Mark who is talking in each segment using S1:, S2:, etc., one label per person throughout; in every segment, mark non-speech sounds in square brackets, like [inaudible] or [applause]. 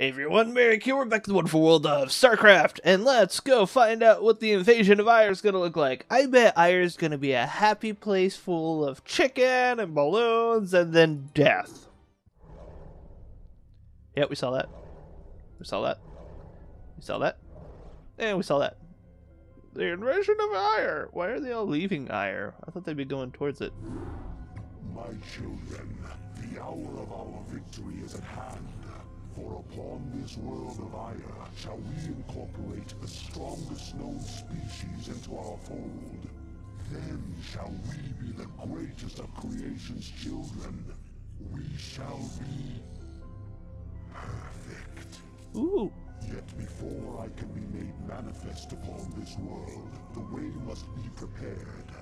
S1: Hey everyone, Merrick here. We're back to the wonderful world of StarCraft, and let's go find out what the invasion of Aiur is going to look like. I bet Aiur is going to be a happy place full of chicken and balloons and then death. Yeah, we saw that. We saw that. We saw that. And we saw that. The invasion of Aiur. Why are they all leaving Aiur? I thought they'd be going towards it.
S2: My children, the hour of our victory is at hand. For upon this world of Aiur shall we incorporate the strongest known species into our fold. Then shall we be the greatest of creation's children. We shall be perfect.
S1: Ooh.
S2: Yet before I can be made manifest upon this world, the way must be prepared.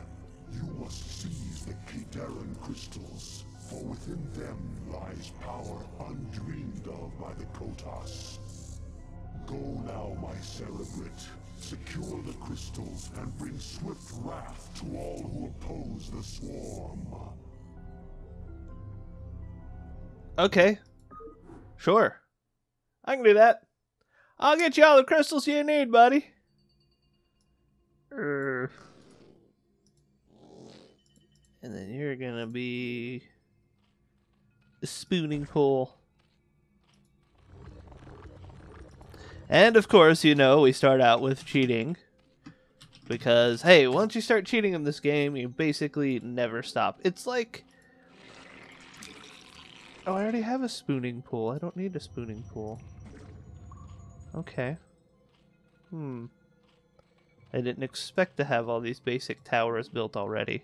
S2: You must seize the Khaydarin crystals, for within them lies power undreamed of by the Kotas. Go now, my Cerebrate. Secure the crystals and bring swift wrath to all who oppose the swarm.
S1: Okay. Sure. I can do that. I'll get you all the crystals you need, buddy. And then you're gonna be spawning pool. And of course, you know, we start out with cheating. Because, hey, once you start cheating in this game, you basically never stop. It's like Oh, I already have a spawning pool. I don't need a spawning pool. Okay. Hmm. I didn't expect to have all these basic towers built already.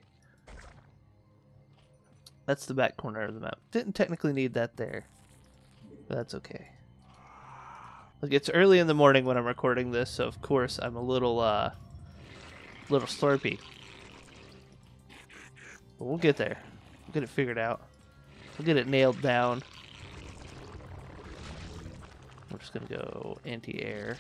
S1: That's the back corner of the map. Didn't technically need that there. But that's okay. Look, it's early in the morning when I'm recording this, so of course I'm a little, uh, little slurpy. But we'll get there. We'll get it figured out. We'll get it nailed down. We're just to go anti-air.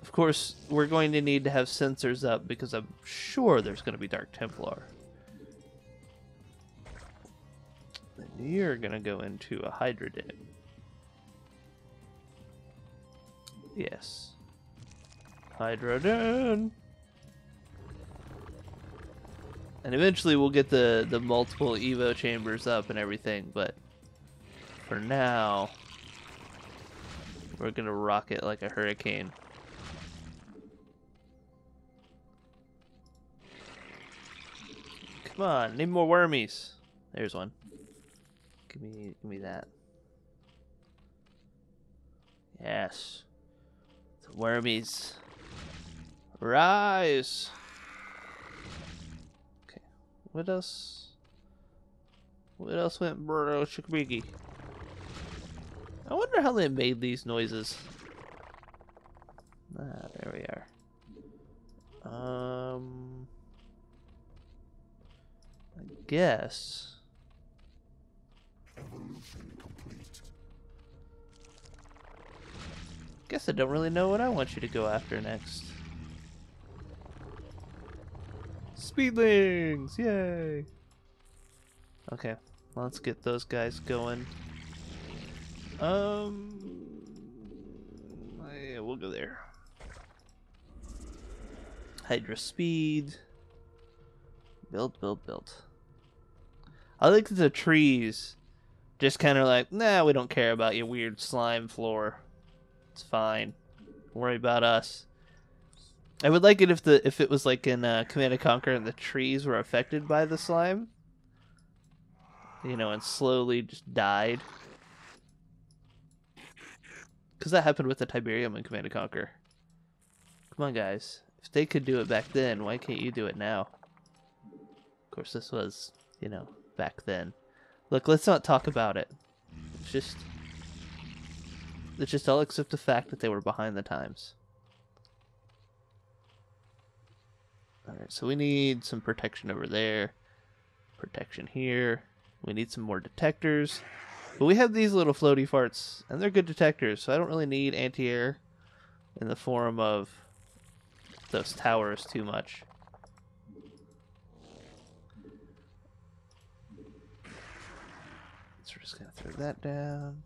S1: Of course, we're going to need to have sensors up because I'm sure there's to be Dark Templar. Then you're to go into a Hydra Den. Yes. Hydra Den! And eventually we'll get the, the multiple Evo chambers up and everything, but for now, we're gonna rock it like a hurricane. Come on, need more wormies. There's one. Give me give me that. Yes. The wormies. Rise! Okay. What else? What else went Burro Shikabigi? I wonder how they made these noises. Ah, there we are. Um, I guess. Guess I don't really know what I want you to go after next. Speedlings! Yay! Okay, let's get those guys going. Um, yeah, we'll go there. Hydra speed. Build, build, build. I like the trees. Just kind of like, nah, we don't care about your weird slime floor. It's fine. Don't worry about us. I would like it if the if it was like in uh, Command and Conquer and the trees were affected by the slime. You know, and slowly just died. Because that happened with the Tiberium in Command and Conquer. Come on, guys. If they could do it back then, why can't you do it now? Of course, this was, you know, back then. Look, let's not talk about it. It's just... Let's just all accept the fact that they were behind the times. Alright, so we need some protection over there. Protection here. We need some more detectors. But we have these little floaty farts, and they're good detectors, so I don't really need anti-air in the form of those towers too much. So we're just going to throw that down.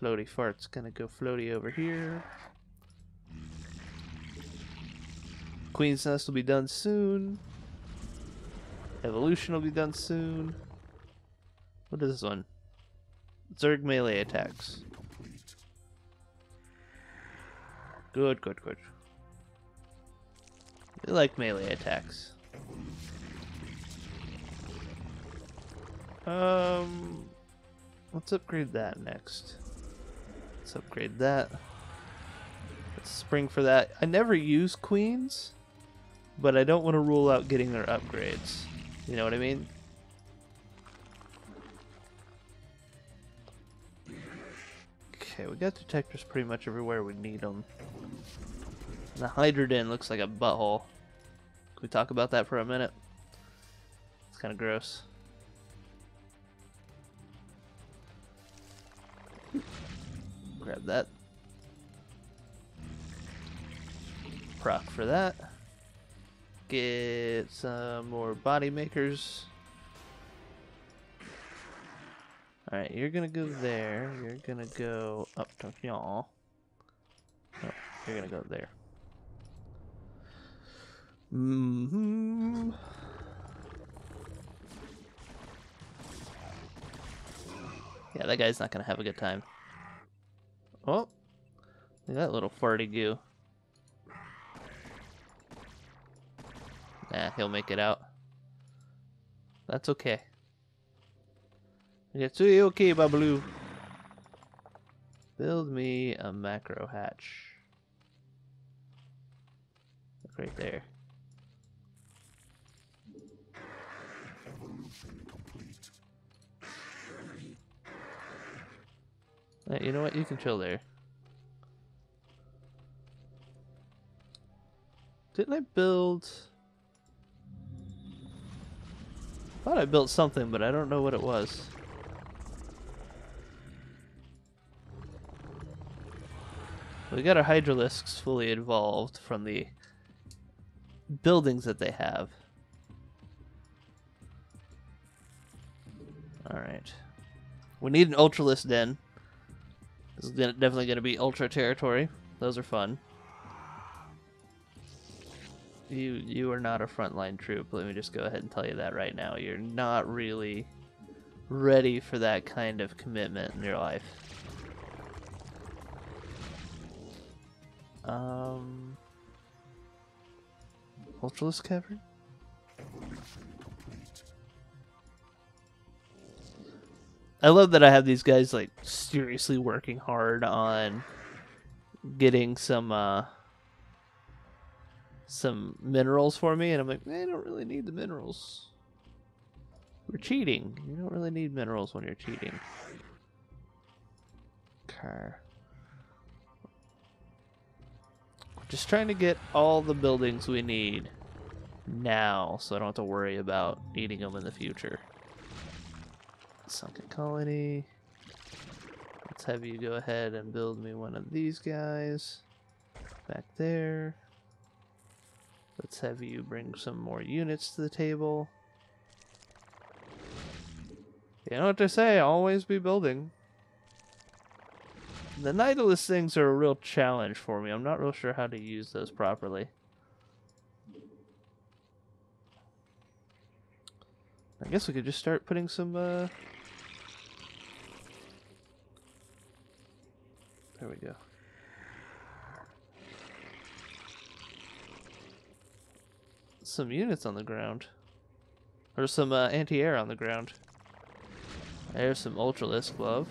S1: Floaty fart's gonna go floaty over here. Queen's Nest will be done soon. Evolution will be done soon. What is this one? Zerg melee attacks. Good, good, good. We like melee attacks. Um, let's upgrade that next. Let's upgrade that. Let's spring for that. I never use queens, but I don't want to rule out getting their upgrades. You know what I mean? Okay, we got detectors pretty much everywhere we need them. The Hydra Den looks like a butthole. Can we talk about that for a minute? It's kind of gross. Grab that. Proc for that. Get some more body makers. Alright, you're gonna go there. You're gonna go up to y'all. Oh, you're gonna go there. Mm hmm Yeah, that guy's not gonna have a good time. Oh, look at that little farty goo. Nah, he'll make it out. That's okay. It's okay, Babaloo. Build me a macro hatch. Look Right there. Uh, you know what? You can chill there. Didn't I build... Thought I built something, but I don't know what it was. We got our Hydralisks fully evolved from the buildings that they have. Alright. We need an Ultralisk Den. This is gonna, definitely going to be Ultra territory. Those are fun. You you are not a frontline troop. Let me just go ahead and tell you that right now. You're not really ready for that kind of commitment in your life. Um, Ultralisk Cavern? I love that I have these guys like seriously working hard on getting some uh some minerals for me and I'm like, I don't really need the minerals. We're cheating. You don't really need minerals when you're cheating. Okay. Just trying to get all the buildings we need now so I don't have to worry about needing them in the future. Sunken Colony. Let's have you go ahead and build me one of these guys. Back there. Let's have you bring some more units to the table. You know what they say, always be building. The Nautilus things are a real challenge for me. I'm not real sure how to use those properly. I guess we could just start putting some, uh... There we go. Some units on the ground. Or some uh, anti-air on the ground. There's some Ultralisk glove.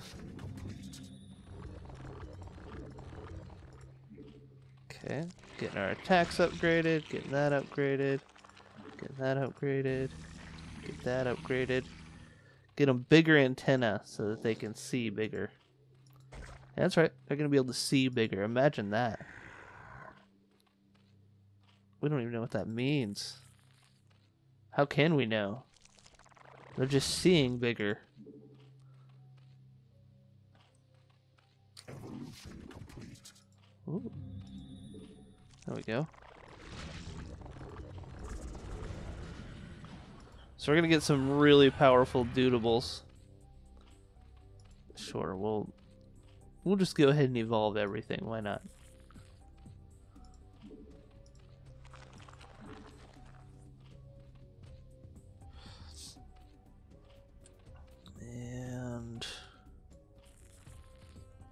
S1: Okay, getting our attacks upgraded, getting that upgraded, getting that upgraded, get that upgraded. Get them bigger antenna so that they can see bigger. Yeah, that's right, they're going to be able to see bigger. Imagine that. We don't even know what that means. How can we know? They're just seeing bigger. Ooh. There we go. So we're gonna get some really powerful doodables. Sure, we'll we'll just go ahead and evolve everything. Why not? And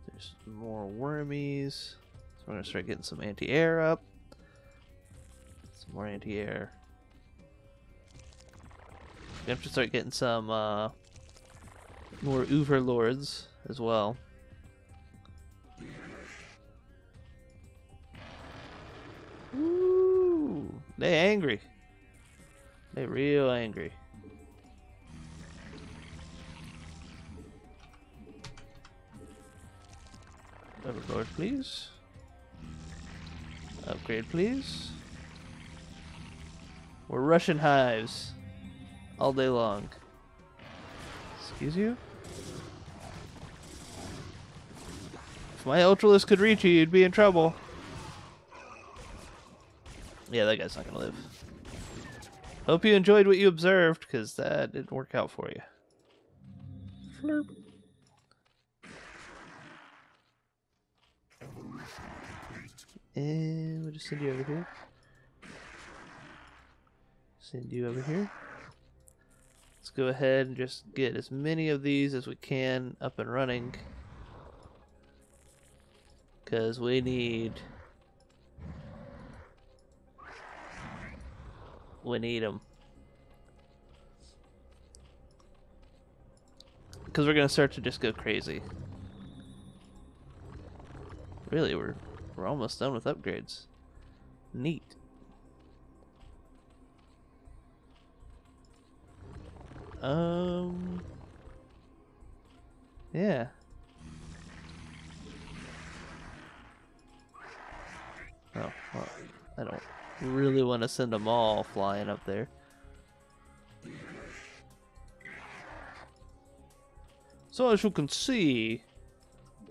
S1: there's more wormies. So we're gonna start getting some anti-air up. Some more anti-air. We have to start getting some uh, more overlords as well. They angry. They real angry. Overlord, please. Upgrade, please. We're Russian hives all day long. Excuse you? If my Ultralisk could reach you, you'd be in trouble. Yeah, that guy's not gonna live. Hope you enjoyed what you observed, because that didn't work out for you. Flurp. And we'll just send you over here. Send you over here. Let's go ahead and just get as many of these as we can up and running. Because we need... We need them. Because we're going to start to just go crazy. Really, we're, we're almost done with upgrades. Neat. Um. Yeah. Oh, well, I don't really want to send them all flying up there. So as you can see,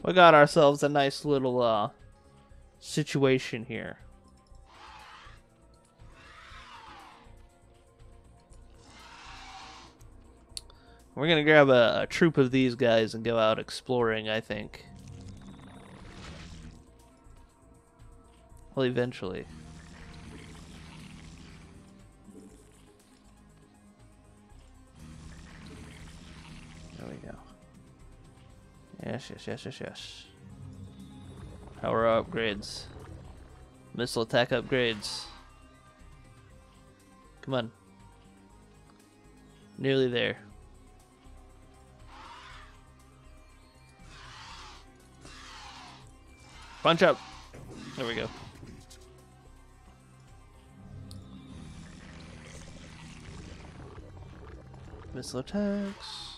S1: we got ourselves a nice little uh, situation here. We're gonna grab a, a, troop of these guys and go out exploring, I think. Well, eventually. There we go. Yes, yes, yes, yes, yes. Power upgrades. Missile attack upgrades. Come on. Nearly there. Punch up. There we go. Missile attacks.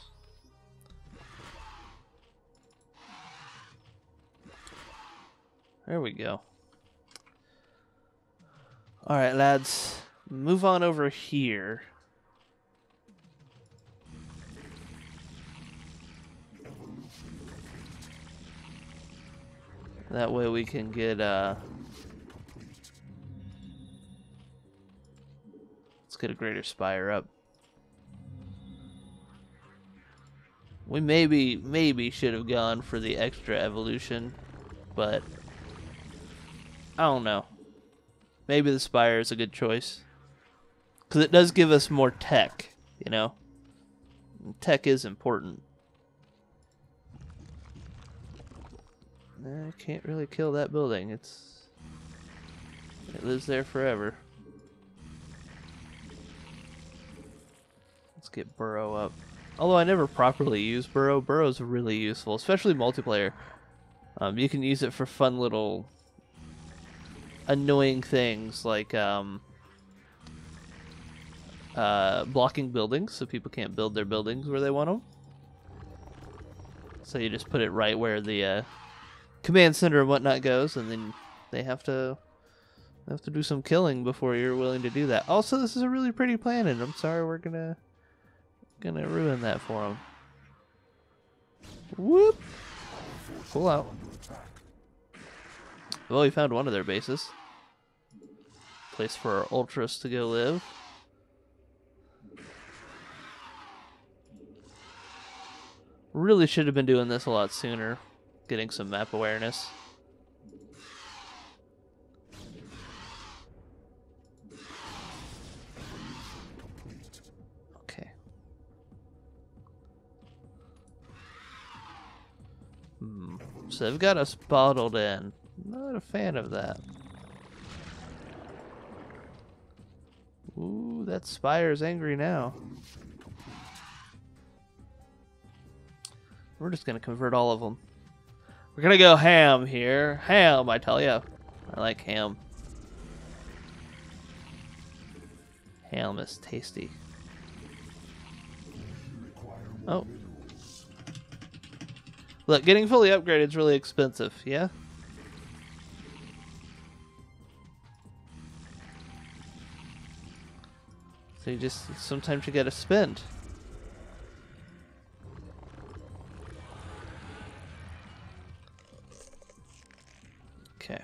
S1: There we go. Alright, lads. Move on over here. That way we can get, uh... Let's get a greater spire up. We maybe, maybe should have gone for the extra evolution, but I don't know. Maybe the spire is a good choice. Because it does give us more tech, you know? Tech is important. I can't really kill that building. It's it lives there forever. Let's get Burrow up. Although I never properly use Burrow, Burrow's really useful, especially multiplayer. Um, you can use it for fun little annoying things like um, uh, blocking buildings so people can't build their buildings where they want them. So you just put it right where the uh, command center and whatnot goes, and then they have to have to do some killing before you're willing to do that. Also, this is a really pretty planet. I'm sorry we're gonna gonna ruin that for them. Whoop! Pull out. Well, we found one of their bases. Place for our ultras to go live. Really should have been doing this a lot sooner. getting some map awareness. Okay. Hmm. So they've got us bottled in. Not a fan of that. Ooh, that spire's angry now. We're just gonna convert all of them. We're gonna go ham here. Ham, I tell you. I like ham. Ham is tasty. Oh. Look, getting fully upgraded is really expensive, yeah? So you just, sometimes you gotta spend. Okay.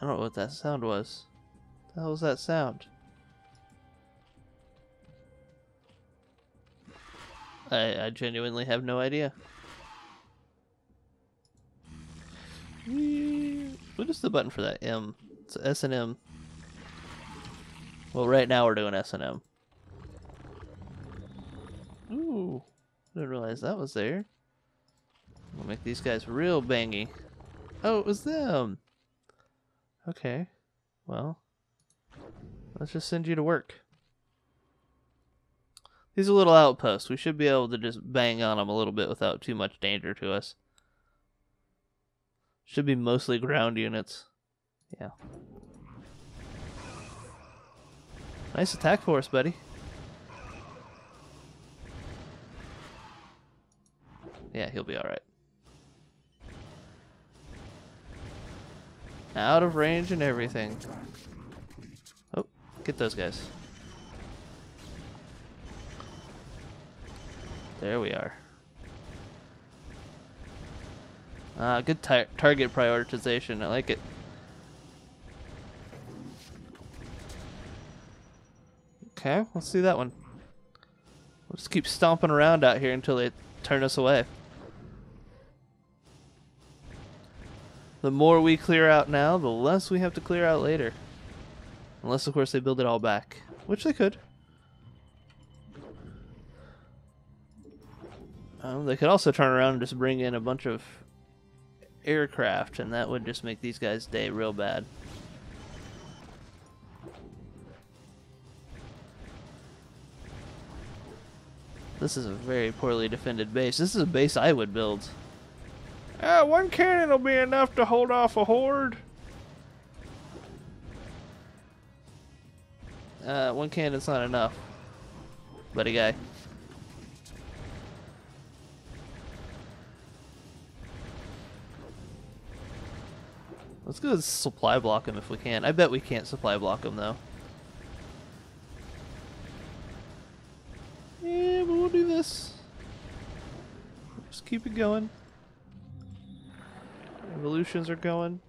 S1: I don't know what that sound was. The hell was that sound? I, I genuinely have no idea. What is the button for that? M. It's S and M. Well, right now we're doing S and M. Ooh, didn't realize that was there. We'll make these guys real bangy. Oh, it was them. Okay, well, let's just send you to work. These are little outposts. We should be able to just bang on them a little bit without too much danger to us. Should be mostly ground units. Yeah. Nice attack for us, buddy. Yeah, he'll be alright. Out of range and everything. Oh, get those guys. There we are. Ah, good tar target prioritization. I like it. Okay, let's do that one. We'll just keep stomping around out here until they turn us away. The more we clear out now, the less we have to clear out later. Unless, of course, they build it all back. Which they could. Um, they could also turn around and just bring in a bunch of aircraft, and that would just make these guys' day real bad. This is a very poorly defended base. This is a base I would build. Uh, one cannon will be enough to hold off a horde. Uh, one cannon's not enough. Buddy guy. Let's go supply block him if we can. I bet we can't supply block him though. Yeah, but we'll do this. Just keep it going. Evolutions are going.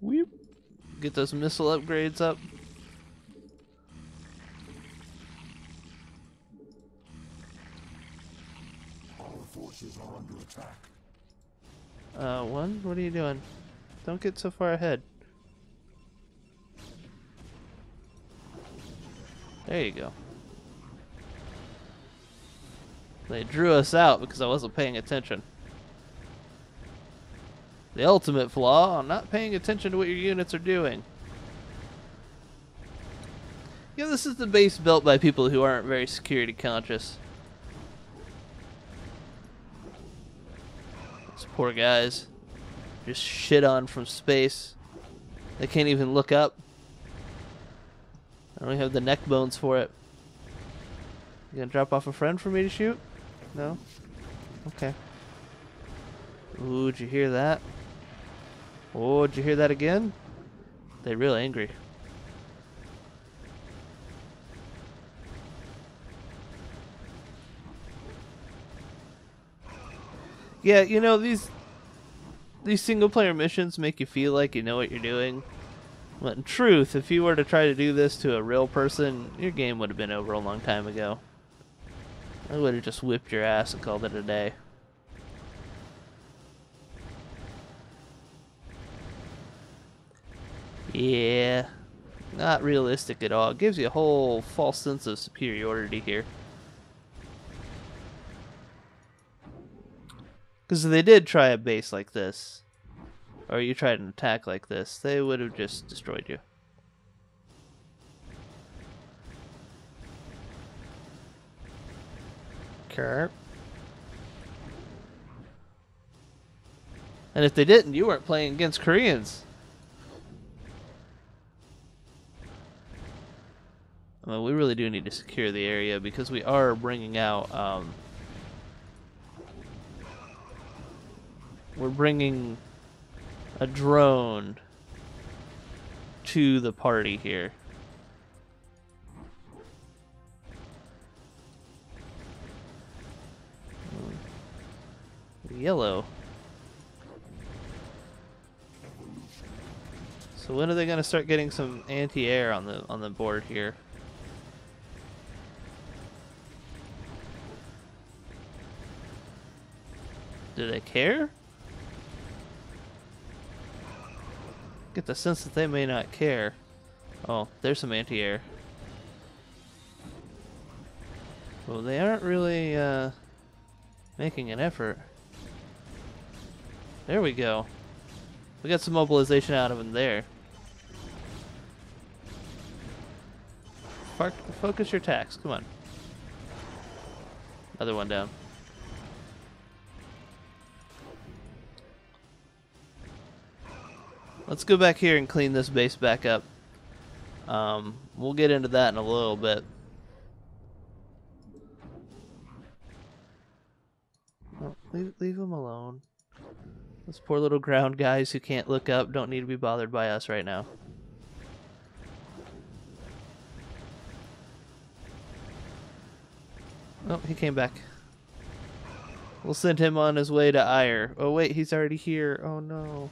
S1: Weep. Get those missile upgrades up.
S2: Our forces are under attack.
S1: Uh, one, what are you doing? Don't get so far ahead. There you go. They drew us out because I wasn't paying attention. The ultimate flaw on not paying attention to what your units are doing. Yeah, this is the base built by people who aren't very security conscious. These poor guys. Just shit on from space. They can't even look up. I don't have the neck bones for it. You gonna drop off a friend for me to shoot? No? Okay. Ooh, did you hear that? Oh, did you hear that again? They're real angry. Yeah, you know, these these single player missions make you feel like you know what you're doing. But in truth, if you were to try to do this to a real person, your game would have been over a long time ago. I would have just whipped your ass and called it a day. Yeah, not realistic at all. It gives you a whole false sense of superiority here. Because they did try a base like this, or you tried an attack like this, they would have just destroyed you. Okay. And if they didn't, you weren't playing against Koreans. I mean, we really do need to secure the area because we are bringing out. Um, we're bringing a drone to the party here. Hmm. Yellow. So when are they going to start getting some anti-air on the on the board here? Do they care? Get the sense that they may not care. Oh, there's some anti-air. Well, they aren't really uh, making an effort. There we go. We got some mobilization out of them there. focus your attacks. Come on. Another one down. Let's go back here and clean this base back up. Um, we'll get into that in a little bit. Oh, leave, leave them alone. Those poor little ground guys who can't look up don't need to be bothered by us right now. Oh, he came back. We'll send him on his way to Aiur. Oh wait, he's already here. Oh no.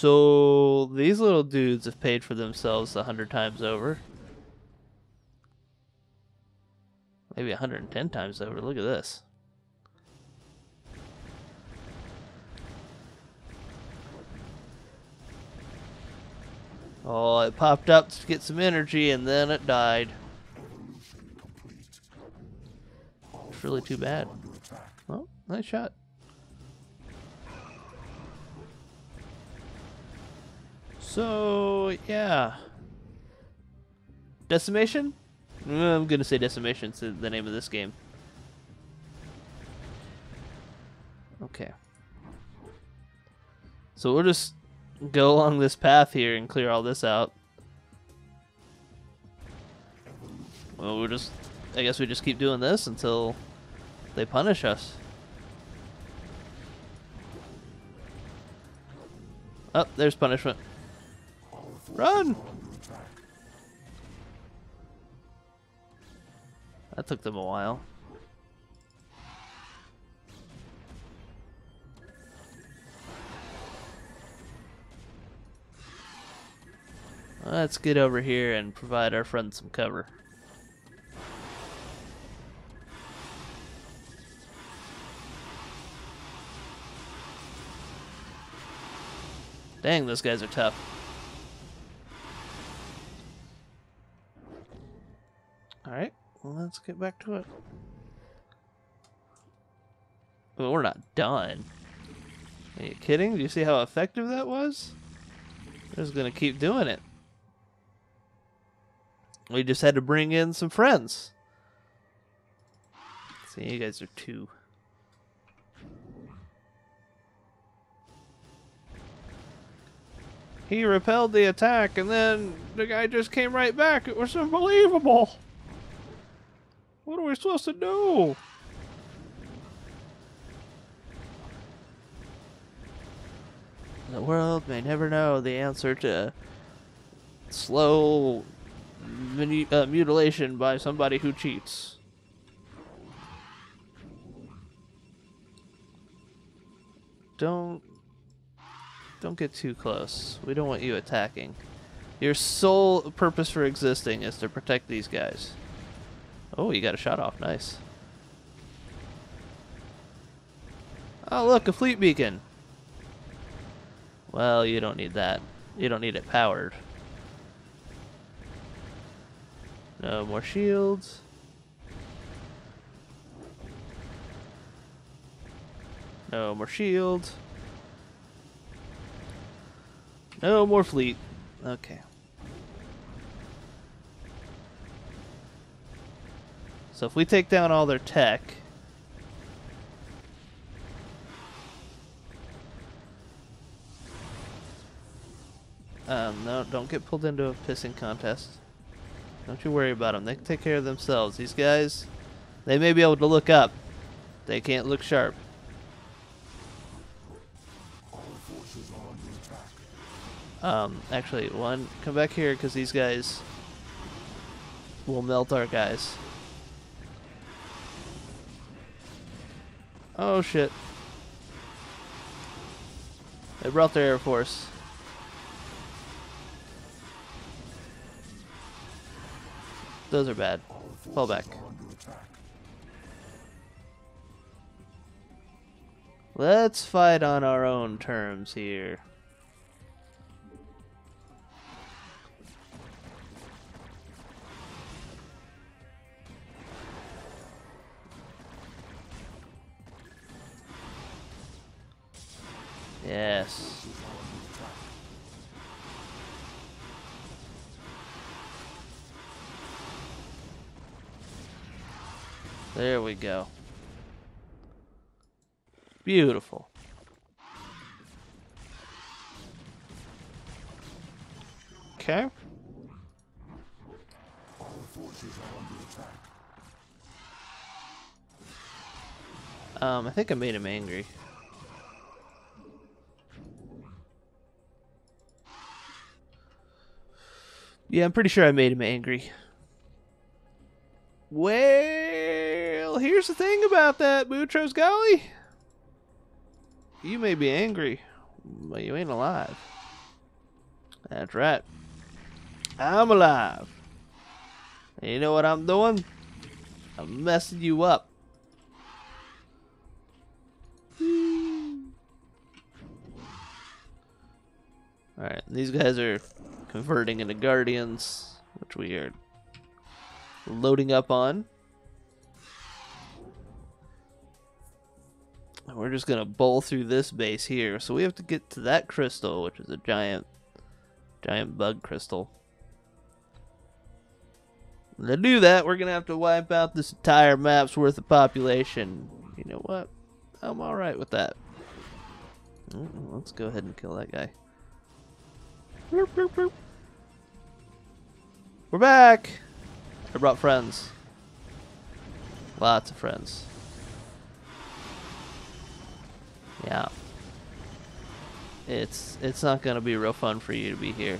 S1: So these little dudes have paid for themselves a hundred times over. Maybe 110 times over. Look at this. Oh, it popped up to get some energy and then it died. It's really too bad. Oh, nice shot. So, yeah. Decimation? I'm gonna say Decimation to the name of this game. Okay. So we'll just go along this path here and clear all this out. Well, we'll just... I guess we just keep doing this until they punish us. Oh, there's punishment. Run! That took them a while. Let's get over here and provide our friends some cover. Dang, those guys are tough. Let's get back to it. Well, we're not done. Are you kidding? Do you see how effective that was? We're just gonna keep doing it. We just had to bring in some friends. See, you guys are two. He repelled the attack, and then the guy just came right back. It was unbelievable. What are we supposed to do? The world may never know the answer to slow uh, mutilation by somebody who cheats. Don't don't get too close. We don't want you attacking. Your sole purpose for existing is to protect these guys. Oh, you got a shot off. Nice. Oh, look, a fleet beacon. Well, you don't need that. You don't need it powered. No more shields. No more shields. No more fleet. Okay. So if we take down all their tech, um, no, don't get pulled into a pissing contest. Don't you worry about them. They can take care of themselves. These guys, they may be able to look up. They can't look sharp. Um, actually, one, come back here because these guys will melt our guys. Oh shit. They brought their air force. Those are bad. Fall back. Let's fight on our own terms here. Yes. There we go. Beautiful. Okay.
S2: All forces are under attack.
S1: Um, I think I made him angry. Yeah, I'm pretty sure I made him angry. Well, here's the thing about that, Boutros Golly. You may be angry, but you ain't alive. That's right. I'm alive. And you know what I'm doing? I'm messing you up. Alright, these guys are converting into guardians, which we are loading up on. And We're just gonna bowl through this base here. So we have to get to that crystal, which is a giant giant bug crystal. And to do that, we're gonna have to wipe out this entire map's worth of population. You know what? I'm alright with that. Mm, Let's go ahead and kill that guy. Bloop, bloop, bloop. We're back! I brought friends. Lots of friends. Yeah. It's it's not gonna be real fun for you to be here.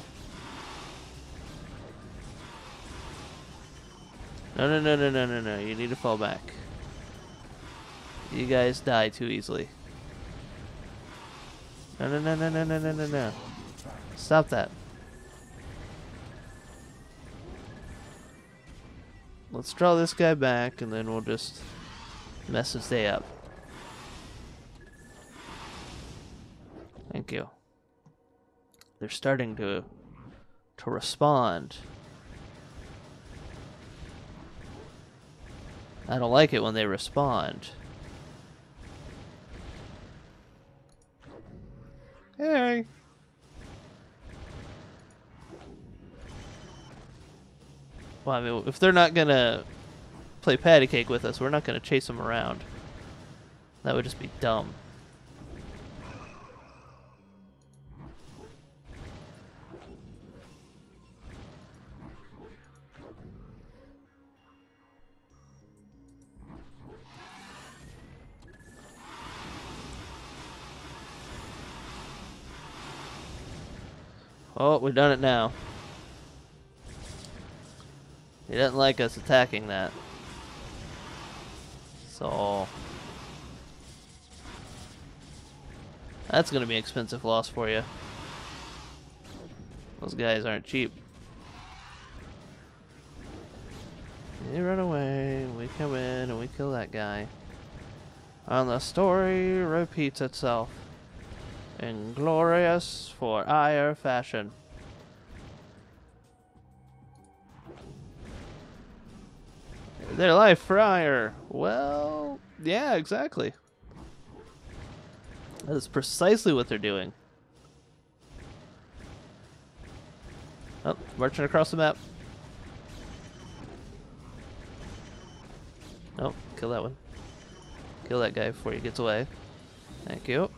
S1: No no no no no no no, you need to fall back. You guys die too easily. No no no no no no no no no. Stop that. Let's draw this guy back and then we'll just mess his day up. Thank you. They're starting to to respond. I don't like it when they respond. Hey. Well, I mean, if they're not gonna play patty cake with us, we're not gonna chase them around. That would just be dumb. Oh, we've done it now. He doesn't like us attacking that. So... That's gonna be an expensive loss for you. Those guys aren't cheap. They run away, we come in and we kill that guy. And the story repeats itself in glorious for ire fashion. Their life ire. Well, yeah, exactly. That is precisely what they're doing. Oh, marching across the map. Oh, kill that one. Kill that guy before he gets away. Thank you.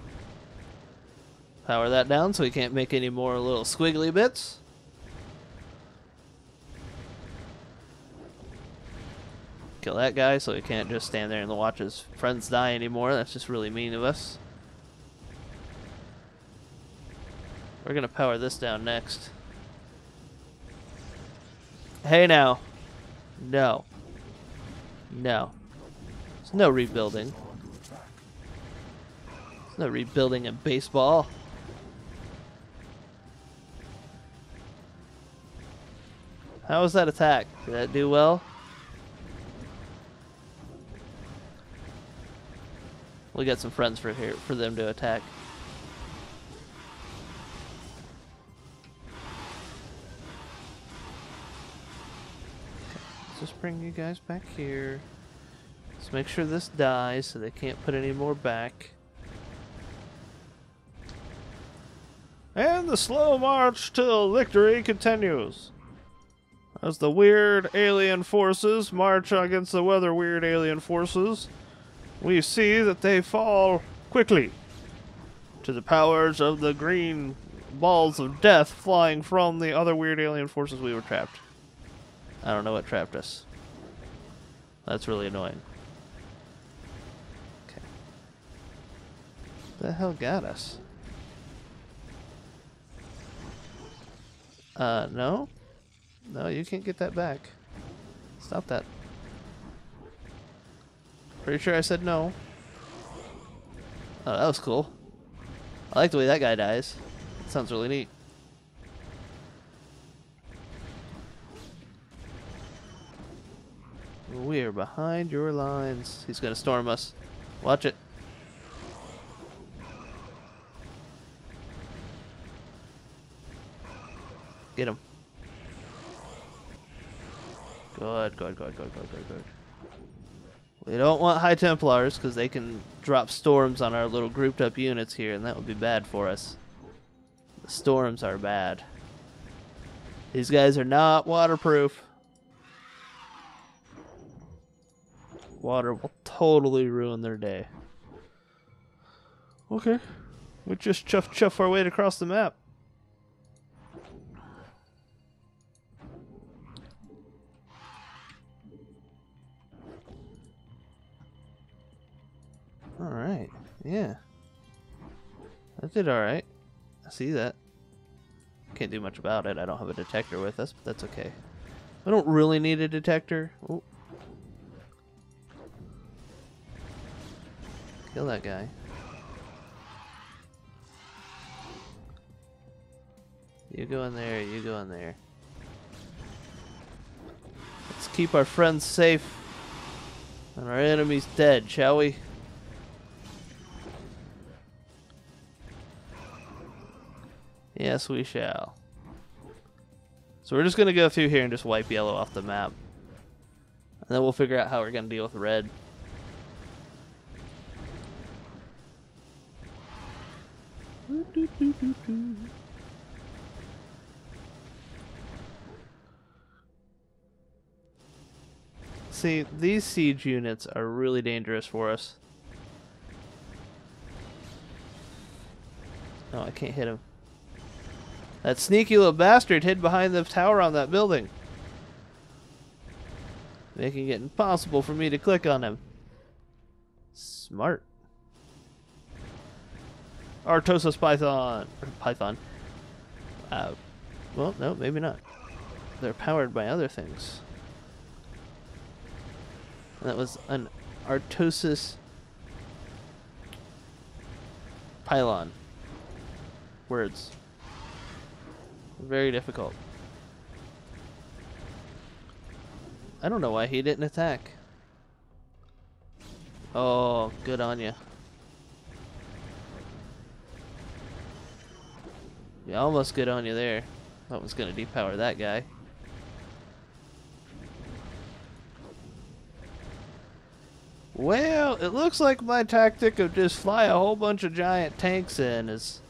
S1: Power that down so he can't make any more little squiggly bits. Kill that guy so he can't just stand there and watch his friends die anymore. That's just really mean of us. We're gonna power this down next. Hey now. No. No. There's no rebuilding. There's no rebuilding in baseball. How was that attack? Did that do well? We got some friends for here for them to attack. Let's just bring you guys back here. Let's make sure this dies so they can't put any more back. And the slow march till victory continues. As the weird alien forces march against the weather weird alien forces, we see that they fall quickly to the powers of the green balls of death flying from the other weird alien forces we were trapped. I don't know what trapped us. That's really annoying. Okay. The hell got us? Uh, no? No, you can't get that back. Stop that. Pretty sure I said no. Oh, that was cool. I like the way that guy dies. sounds really neat. We are behind your lines. He's gonna storm us. Watch it. Get him. Good, good, good, good, good, good, good. We don't want High Templars because they can drop storms on our little grouped up units here, and that would be bad for us. The storms are bad. These guys are not waterproof. Water will totally ruin their day. Okay. We just chuff chuff our way across the map. Yeah. That did alright. I see that. Can't do much about it. I don't have a detector with us, but that's okay. I don't really need a detector. Ooh. Kill that guy. You go in there, you go in there. Let's keep our friends safe and our enemies dead, shall we? Yes, we shall. So we're just going to go through here and just wipe yellow off the map. And then we'll figure out how we're going to deal with red. See, these siege units are really dangerous for us. Oh, I can't hit him. That sneaky little bastard hid behind the tower on that building. Making it impossible for me to click on him. Smart. Artosis Python. Python. Uh, well, no, maybe not. They're powered by other things. that was an Artosis pylon. Words. Very difficult. I don't know why he didn't attack. Oh, good on you. Yeah, almost good on you there. That was gonna depower that guy. Well, it looks like my tactic of just fly a whole bunch of giant tanks in is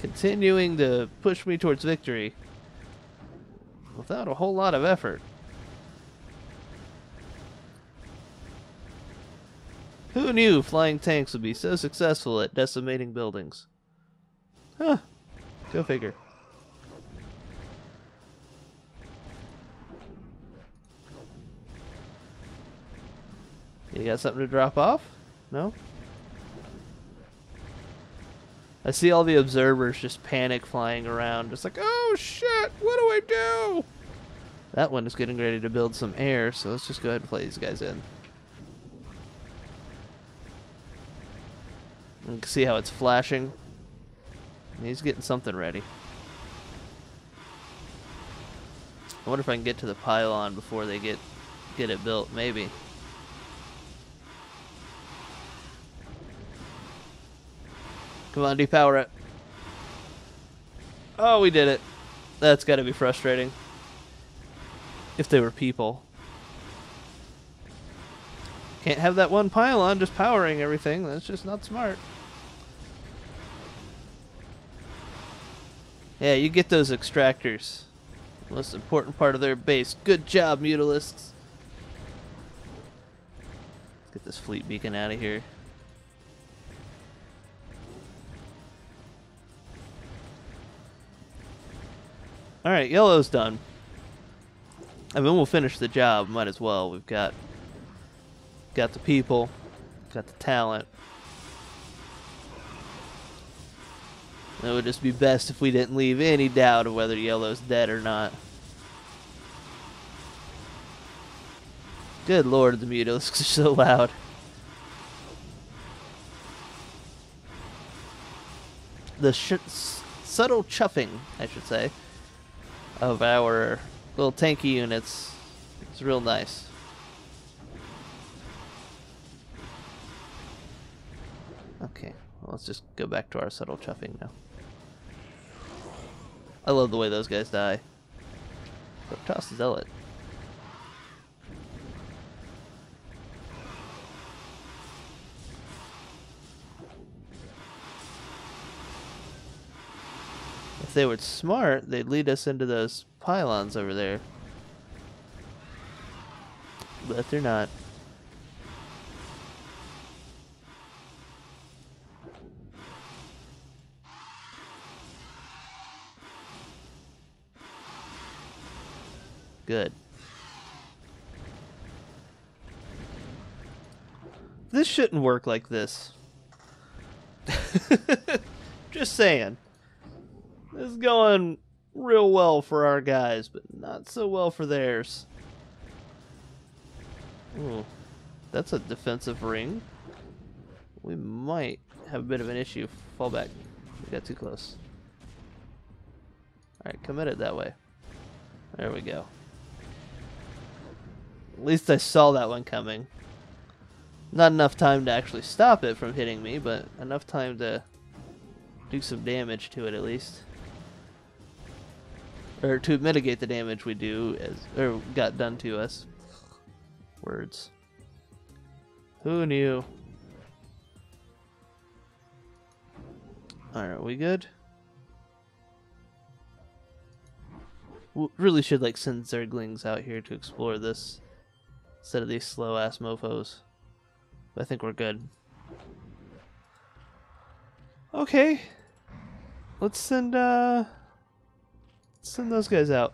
S1: continuing to push me towards victory without a whole lot of effort. Who knew flying tanks would be so successful at decimating buildings? Huh. Go figure. You got something to drop off? No? I see all the observers just panic flying around, just like, oh shit, what do I do? That one is getting ready to build some air, so let's just go ahead and play these guys in. You can see how it's flashing. He's getting something ready. I wonder if I can get to the pylon before they get get it built. Maybe. Come on, depower it. Oh, we did it. That's got to be frustrating. If they were people. Can't have that one pylon just powering everything. That's just not smart. Yeah, you get those extractors. Most important part of their base. Good job, Mutalisks. Get this fleet beacon out of here. Alright, yellow's done. I mean, we'll finish the job. Might as well. We've got got the people, got the talent. It would just be best if we didn't leave any doubt of whether yellow's dead or not. Good lord, the mutalisks are so loud. The subtle chuffing, I should say, of our little tanky units It's real nice. Okay, well, let's just go back to our subtle chuffing now. I love the way those guys die. Toss Zealot. If they were smart, they'd lead us into those pylons over there. But they're not. Good. This shouldn't work like this. [laughs] Just saying. This is going real well for our guys, but not so well for theirs. Ooh, that's a defensive ring. We might have a bit of an issue. Fall back. We got too close. Alright, commit it that way. There we go. At least I saw that one coming. Not enough time to actually stop it from hitting me, but enough time to do some damage to it at least or to mitigate the damage we do as or got done to us. Words. Who knew? Alright, we good? We really should like send Zerglings out here to explore this instead of these slow ass mofos. But I think we're good. Okay. Let's send uh Send those guys out.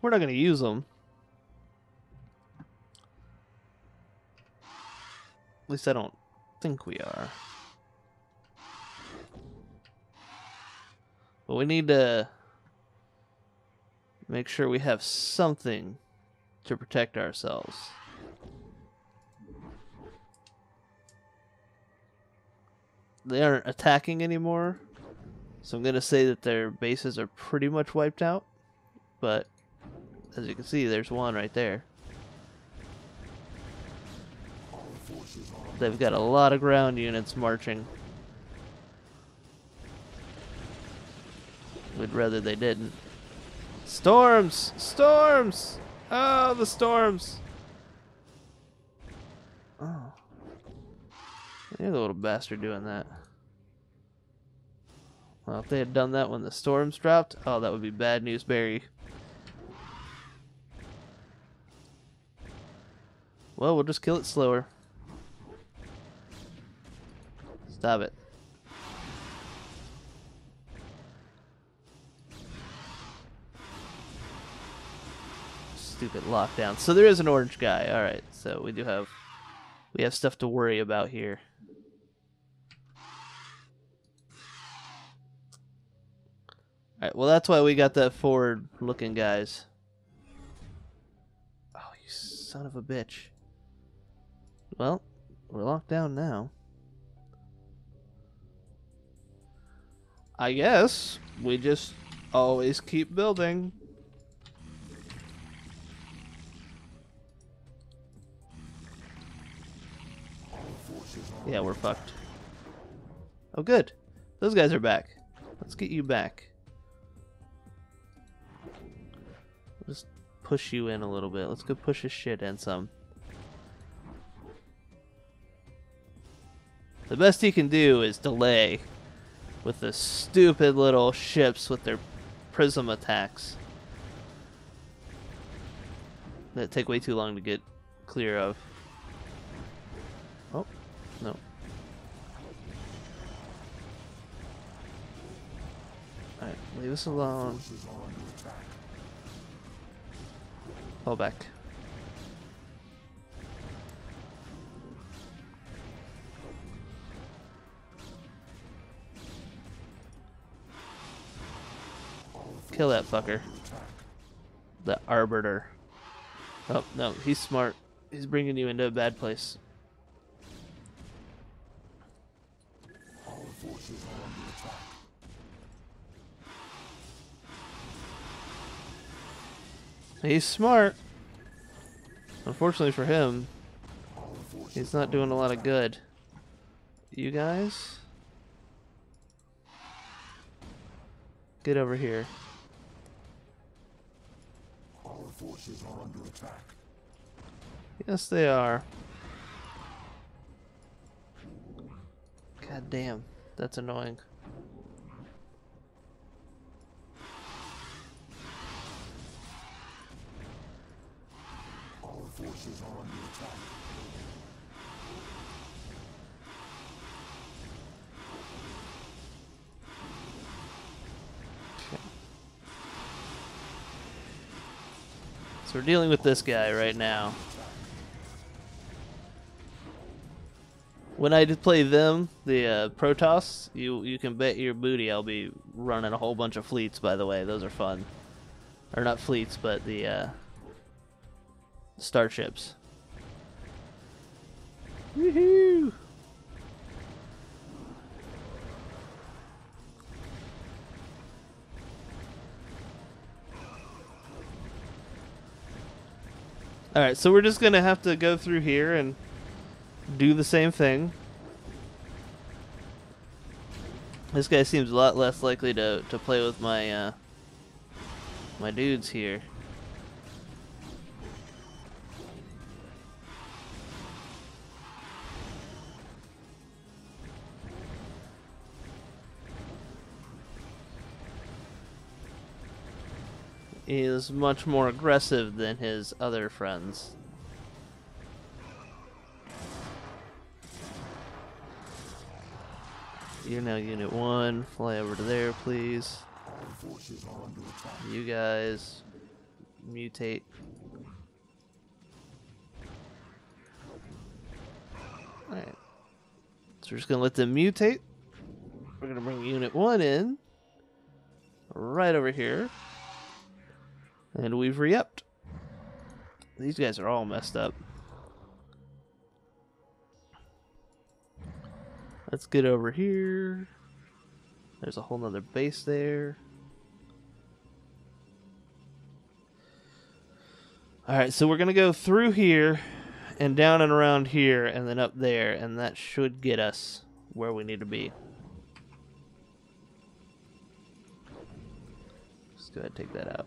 S1: We're not going to use them. At least I don't think we are. But we need to make sure we have something to protect ourselves. They aren't attacking anymore. So I'm gonna say that their bases are pretty much wiped out. But as you can see, there's one right there. They've got a lot of ground units marching. We'd rather they didn't. Storms! Storms! Oh, the storms! You're the little bastard doing that. Well, if they had done that when the storms dropped, oh, that would be bad news, Barry. Well, we'll just kill it slower. Stop it. Stupid lockdown. So there is an orange guy. All right. So we do have we have stuff to worry about here. All right. Well, that's why we got that forward-looking guys. Oh, you son of a bitch. Well, we're locked down now. I guess we just always keep building. Yeah, we're fucked. Oh, good. Those guys are back. Let's get you back. Just push you in a little bit. Let's go push his shit in some. The best he can do is delay with the stupid little ships with their prism attacks that take way too long to get clear of. Oh, no. Alright, leave us alone. Fall back. Kill that fucker. The Arbiter. Oh, no, he's smart. He's bringing you into a bad place. He's smart. Unfortunately for him, he's not doing a lot of good. You guys? Get over here.
S2: Our forces are under attack.
S1: Yes, they are. God damn, that's annoying.
S2: Forces are under attack.
S1: So we're dealing with this guy right now. When I play them, the uh, Protoss, you you can bet your booty I'll be running a whole bunch of fleets. By the way, those are fun, or not fleets, but the uh, starships. Woohoo! Alright, so we're just gonna have to go through here and do the same thing. This guy seems a lot less likely to, to play with my uh, my dudes here. Is much more aggressive than his other friends. You're now Unit 1. Fly over to there, please. You guys mutate. Alright. So we're just gonna let them mutate. We're gonna bring Unit 1 in. Right over here. And we've re-upped. These guys are all messed up. Let's get over here. There's a whole nother base there. Alright, so we're going to go through here and down and around here and then up there, and that should get us where we need to be. Let's go ahead and take that out.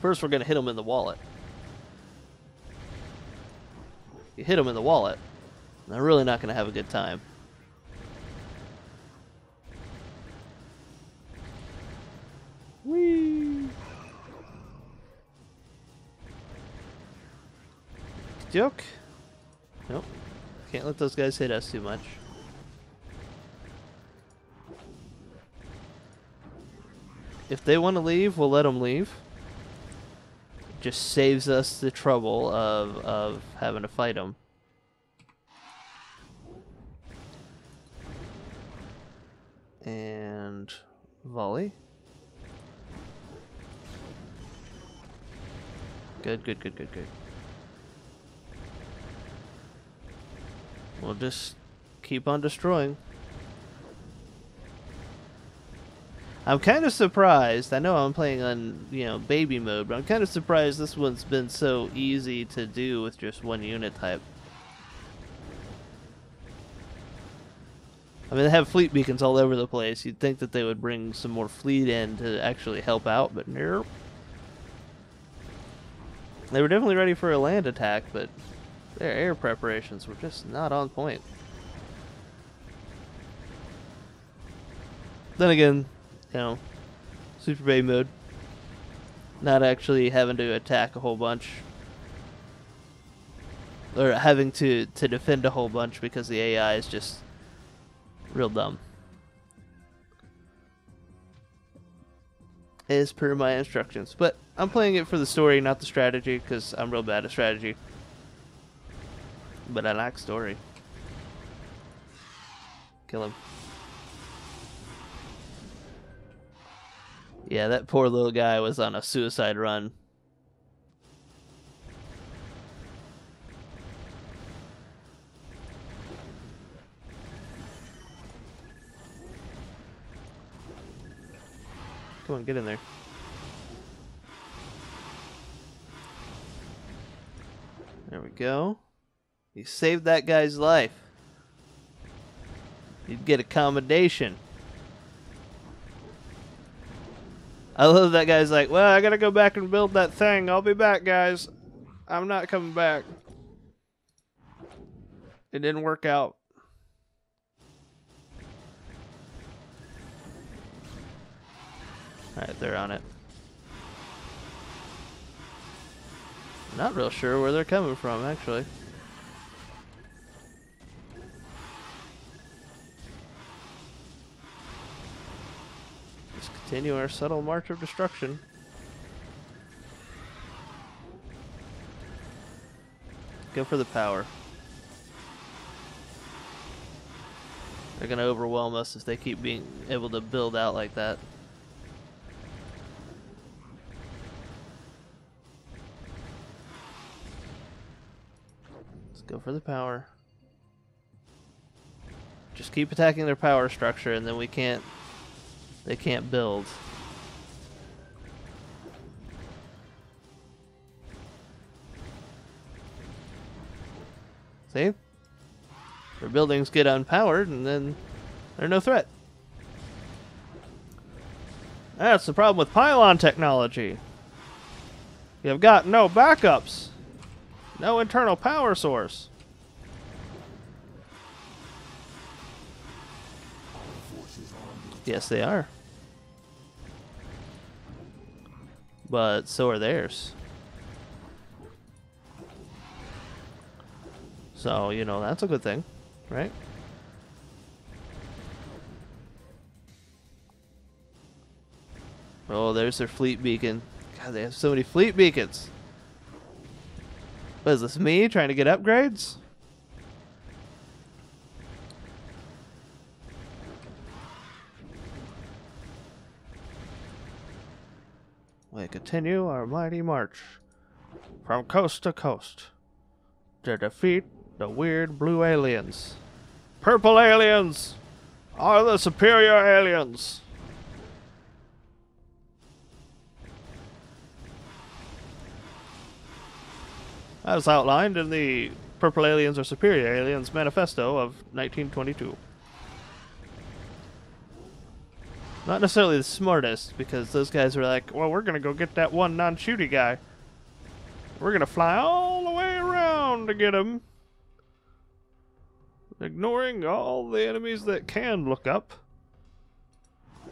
S1: First, we're going to hit them in the wallet. You hit them in the wallet, they're really not going to have a good time. Whee! Joke. Nope. Can't let those guys hit us too much. If they want to leave, we'll let them leave. Just saves us the trouble of, of having to fight them. And volley. Good, good, good, good, good. We'll just keep on destroying. I'm kind of surprised. I know I'm playing on, you know, baby mode, but I'm kind of surprised this one's been so easy to do with just one unit type. I mean, they have fleet beacons all over the place. You'd think that they would bring some more fleet in to actually help out, but nope. They were definitely ready for a land attack, but their air preparations were just not on point. Then again, you know, Super Bay mode. Not actually having to attack a whole bunch. Or having to, to defend a whole bunch because the AI is just real dumb. As per my instructions. But I'm playing it for the story, not the strategy, because I'm real bad at strategy. But I like story. Kill him. Yeah, that poor little guy was on a suicide run. Come on, get in there. There we go. You saved that guy's life. You'd get accommodation. I love that guy's like, well, I gotta go back and build that thing. I'll be back, guys. I'm not coming back. It didn't work out. Alright, they're on it. Not real sure where they're coming from, actually. Continue our subtle march of destruction. Go for the power. They're gonna overwhelm us if they keep being able to build out like that. Let's go for the power. Just keep attacking their power structure and then we can't they can't build. See? Their buildings get unpowered and then they're no threat. That's the problem with pylon technology. You've got no backups. No internal power source. Yes, they are. But so are theirs. So, you know, that's a good thing, right? Oh, there's their fleet beacon. God, they have so many fleet beacons. What is this, me trying to get upgrades? Continue our mighty march from coast to coast to defeat the weird blue aliens. Purple aliens are the superior aliens. As outlined in the Purple Aliens are Superior Aliens Manifesto of 1922. Not necessarily the smartest, because those guys were like, well, we're going to go get that one non shooty guy. We're going to fly all the way around to get him. Ignoring all the enemies that can look up.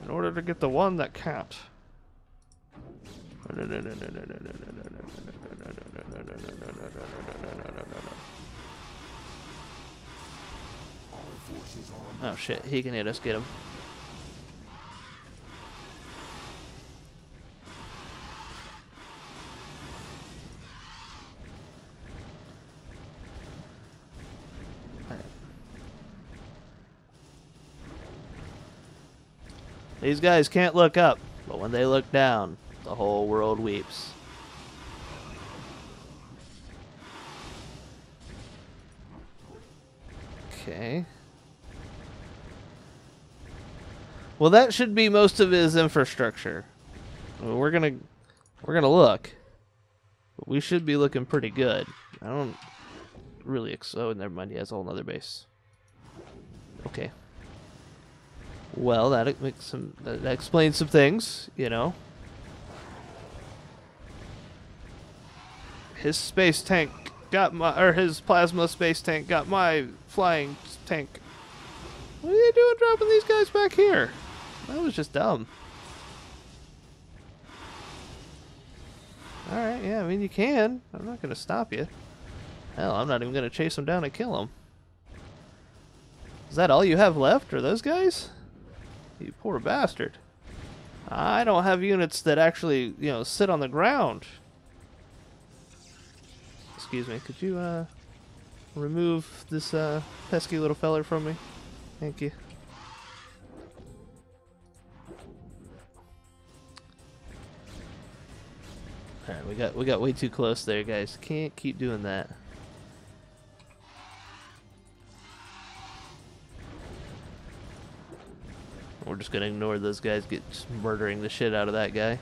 S1: In order to get the one that can't. Oh shit, he can hit us, get him. These guys can't look up, but when they look down, the whole world weeps. Okay. Well, that should be most of his infrastructure. Well, we're gonna we're gonna look. But we should be looking pretty good. I don't really ex- oh never mind, he has a whole other base. Okay. Well, that makes some that explains some things, you know. His space tank got my or his plasma space tank got my flying tank. What are you doing dropping these guys back here? That was just dumb. Alright, yeah, I mean you can. I'm not gonna stop you. Hell, I'm not even gonna chase them down and kill them. Is that all you have left? Are those guys? You poor bastard. I don't have units that actually, you know, sit on the ground. Excuse me, could you, uh, remove this, uh, pesky little feller from me? Thank you. Alright, we got we got way too close there, guys. Can't keep doing that. We're just gonna ignore those guys get murdering the shit out of that guy.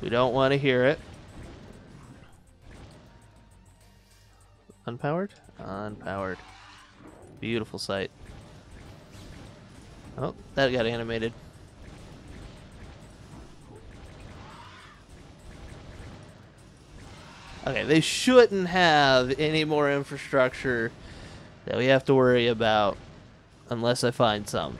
S1: We don't want to hear it. Unpowered? Unpowered. Beautiful sight. Oh, that got animated. Okay, they shouldn't have any more infrastructure that we have to worry about unless I find some.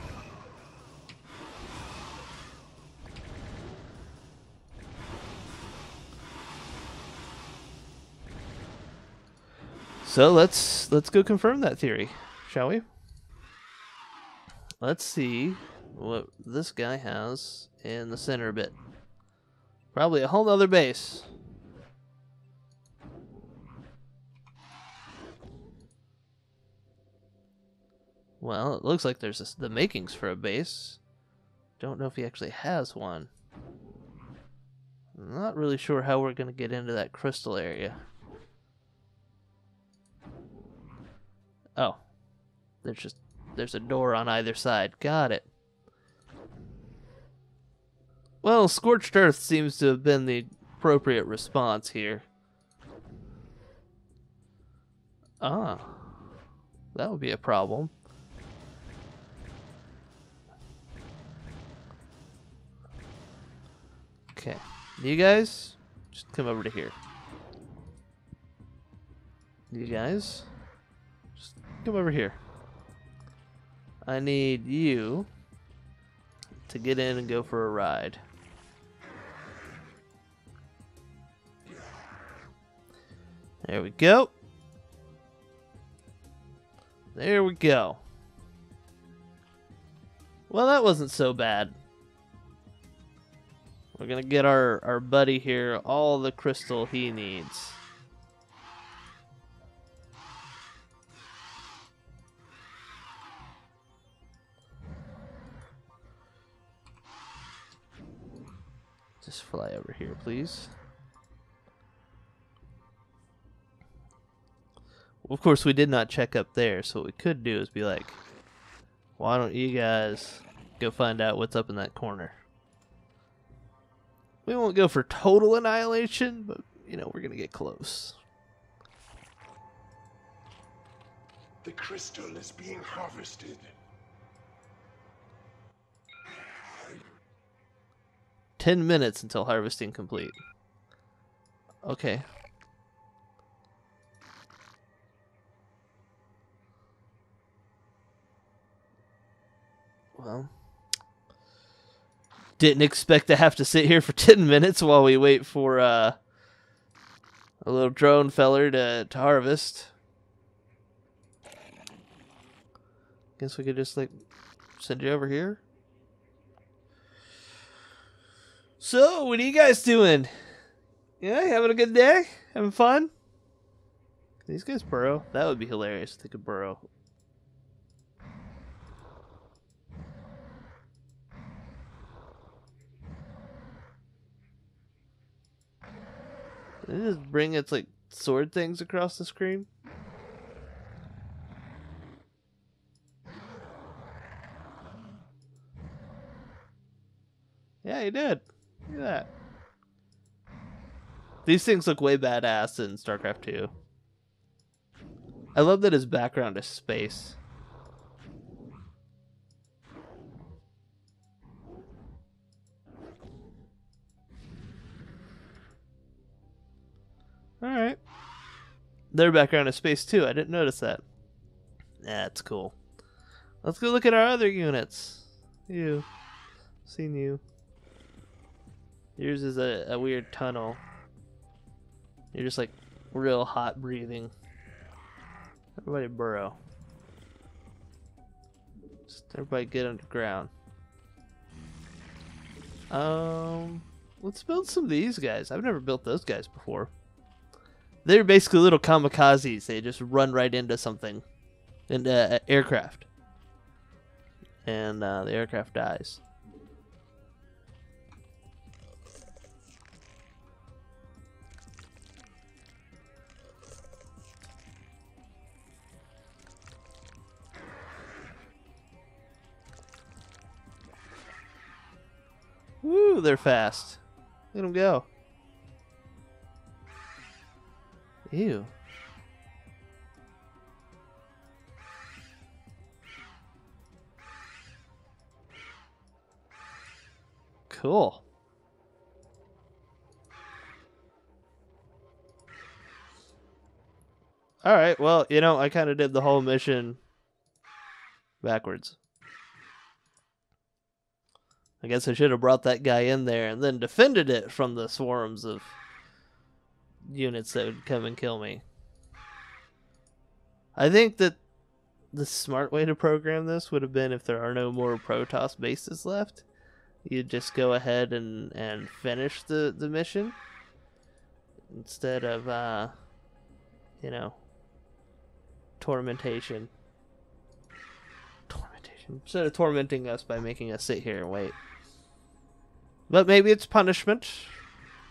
S1: So let's let's go confirm that theory, shall we? Let's see what this guy has in the center bit. Probably a whole other base. Well, it looks like there's the makings for a base. Don't know if he actually has one. not really sure how we're going to get into that crystal area. Oh. There's just there's a door on either side. Got it. Well, Scorched Earth seems to have been the appropriate response here. Ah. That would be a problem. Okay. You guys, just come over to here. You guys, come over here. I need you to get in and go for a ride. There we go. There we go. Well, that wasn't so bad. We're gonna get our, our buddy here all the crystal he needs. Just fly over here, please. Of course, we did not check up there, so what we could do is be like, why don't you guys go find out what's up in that corner? We won't go for total annihilation, but, you know, we're going to get close.
S2: The crystal is being harvested.
S1: Ten minutes until harvesting complete. Okay. Well, didn't expect to have to sit here for [laughs] 10 minutes while we wait for uh, a little drone feller to, to harvest. Guess we could just like send you over here. So, what are you guys doing? Yeah, having a good day? Having fun? These guys burrow? That would be hilarious if they could burrow. Did it just bring its like sword things across the screen? Yeah, he did. Look at that. These things look way badass in StarCraft 2. I love that his background is space. Alright. Their background is space too. I didn't notice that. That's cool. Let's go look at our other units. You. Seen you. Yours is a, a weird tunnel. You're just like real hot breathing. Everybody burrow. Just everybody get underground. Um, let's build some of these guys. I've never built those guys before. They're basically little kamikazes. They just run right into something, into uh, aircraft, and uh, the aircraft dies. Woo, they're fast. At them go. Ew. Cool. Alright, well, you know, I kind of did the whole mission backwards. I guess I should have brought that guy in there and then defended it from the swarms of units that would come and kill me. I think that the smart way to program this would have been if there are no more Protoss bases left, you'd just go ahead and, and finish the, the mission instead of, uh, you know, tormentation. Tormentation. Instead of tormenting us by making us sit here and wait. But maybe it's punishment.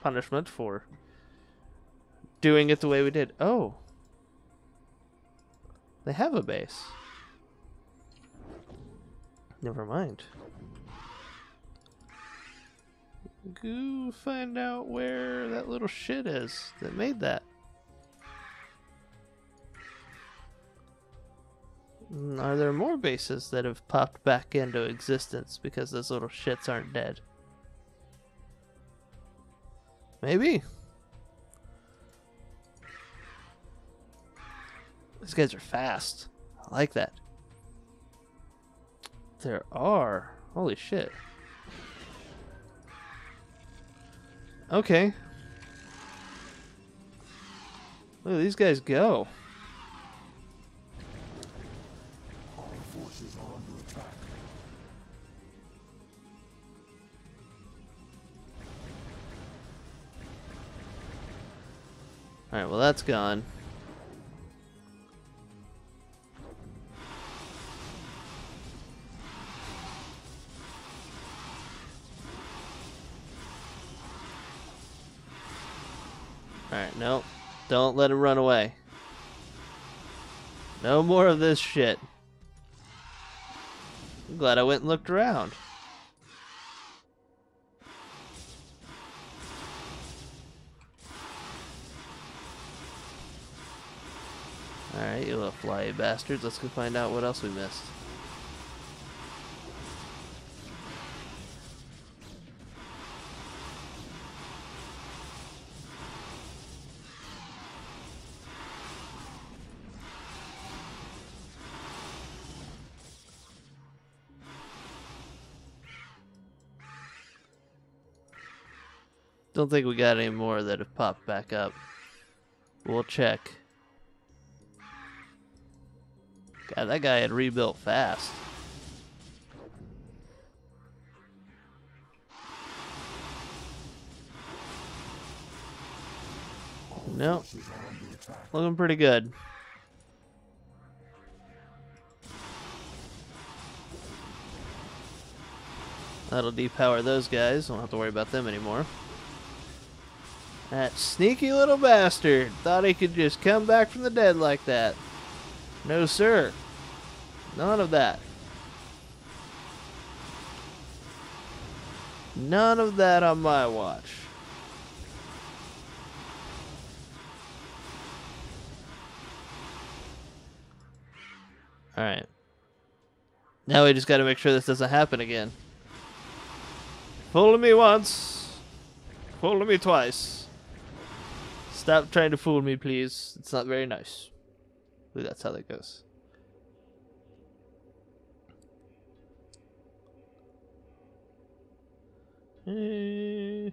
S1: Punishment for doing it the way we did. Oh. They have a base. Never mind. Go find out where that little shit is that made that. Are there more bases that have popped back into existence because those little shits aren't dead? Maybe. These guys are fast. I like that. There are. Holy shit. Okay. Look at these guys go. Alright, well that's gone. Alright, no. Don't let him run away. No more of this shit. I'm glad I went and looked around. Alright, you little fly bastards. Let's go find out what else we missed. Don't think we got any more that have popped back up. We'll check. God, that guy had rebuilt fast. Nope. Looking pretty good. That'll depower those guys. Don't have to worry about them anymore. That sneaky little bastard thought he could just come back from the dead like that. No, sir. None of that. None of that on my watch. Alright. Now we just gotta make sure this doesn't happen again. Fool me once. Fool me twice. Stop trying to fool me, please. It's not very nice. That's how that goes. Eh.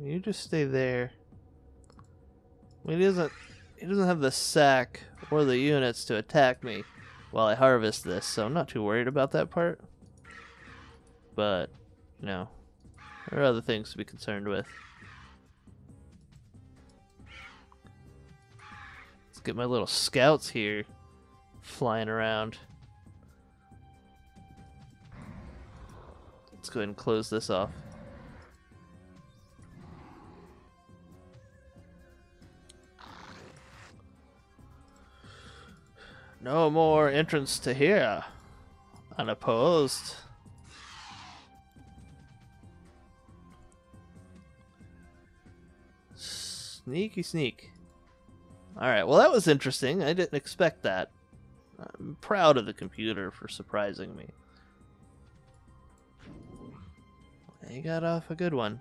S1: You just stay there. He doesn't. He doesn't have the sack or the units to attack me while I harvest this, so I'm not too worried about that part. But, you know, there are other things to be concerned with. Let's get my little scouts here flying around. Let's go ahead and close this off. No more entrance to here. Unopposed. Sneaky sneak. Alright, well that was interesting. I didn't expect that. I'm proud of the computer for surprising me. He got off a good one.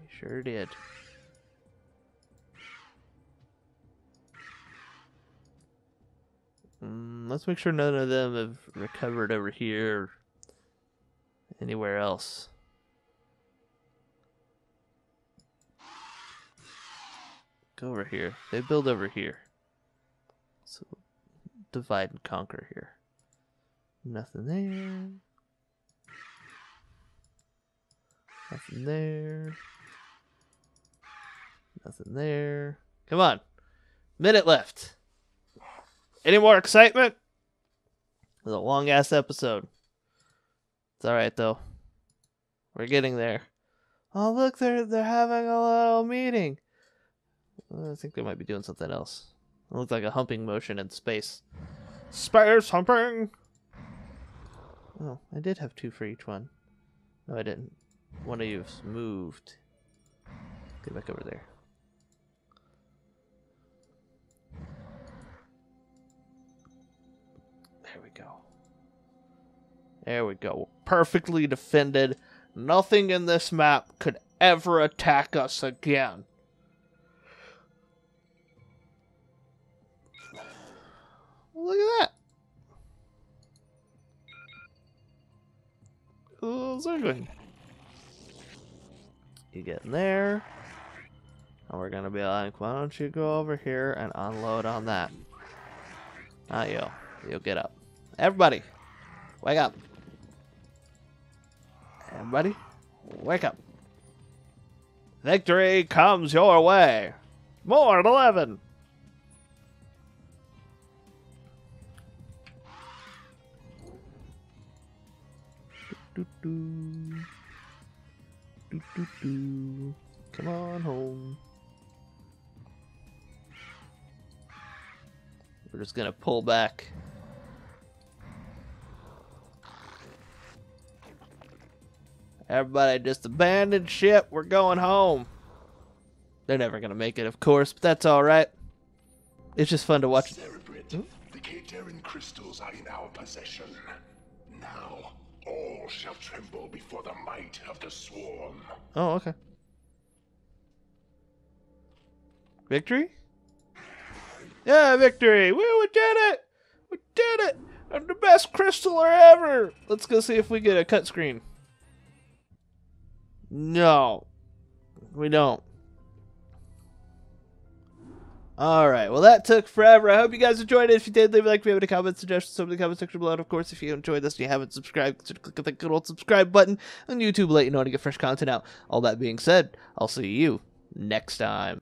S1: He sure did. Mm, let's make sure none of them have recovered over here anywhere else. Go over here. They build over here. So divide and conquer here. Nothing there. Nothing there. Nothing there. Come on. Minute left. Any more excitement? It was a long ass episode. It's alright though. We're getting there. Oh look, they're they're having a little meeting. I think they might be doing something else. It looks like a humping motion in space. Space humping. Oh, I did have two for each one. No, I didn't. One of you's moved. Get back over there. There we go. There we go. Perfectly defended. Nothing in this map could ever attack us again. Look at that. A little. You get in there. And we're gonna be like, why don't you go over here and unload on that? Not you. You'll get up. Everybody, wake up. Everybody, wake up. Victory comes your way. More at 11. Do, do. Do, do, do. Come on home. We're just gonna pull back. Everybody just abandon ship. We're going home. They're never gonna make it, of course, but that's alright. It's just fun to watch.
S2: Cerebrate, the Khaydarin crystals are in our possession. Now, all shall tremble before the might of the swarm.
S1: Oh, okay. Victory? Yeah, victory! Woo, we did it! We did it! I'm the best crystaller ever! Let's go see if we get a cut screen. No. We don't. Alright, well that took forever. I hope you guys enjoyed it. If you did, leave a like, have any comments, suggestions, some in the comment section below. And of course, if you enjoyed this and you haven't subscribed, consider clicking the good old subscribe button on YouTube let you know to get fresh content out. All that being said, I'll see you next time.